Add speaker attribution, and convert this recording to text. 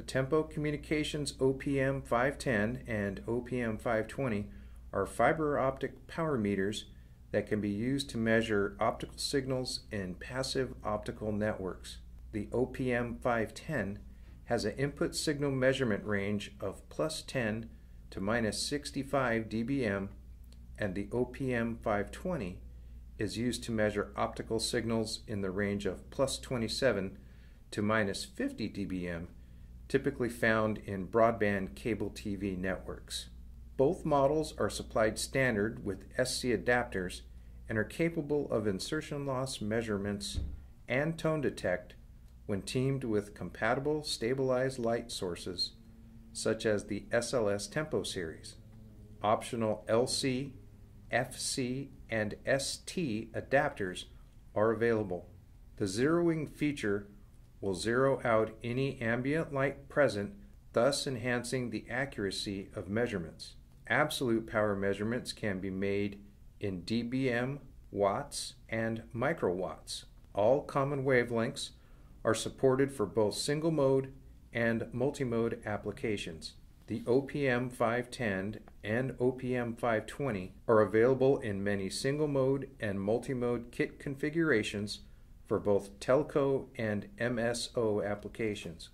Speaker 1: Tempo Communications OPM 510 and OPM 520 are fiber optic power meters that can be used to measure optical signals in passive optical networks. The OPM 510 has an input signal measurement range of plus 10 to minus 65 dBm, and the OPM 520 is used to measure optical signals in the range of plus 27 to minus 50 dBm, typically found in broadband cable TV networks. Both models are supplied standard with SC adapters and are capable of insertion loss measurements and tone detect when teamed with compatible stabilized light sources such as the SLS Tempo series. Optional LC, FC, and ST adapters are available. The zeroing feature will zero out any ambient light present, thus enhancing the accuracy of measurements. Absolute power measurements can be made in dBm, watts, and microwatts. All common wavelengths are supported for both single mode and multi-mode applications. The OPM 510 and OPM 520 are available in many single mode and multi-mode kit configurations for both telco and MSO applications.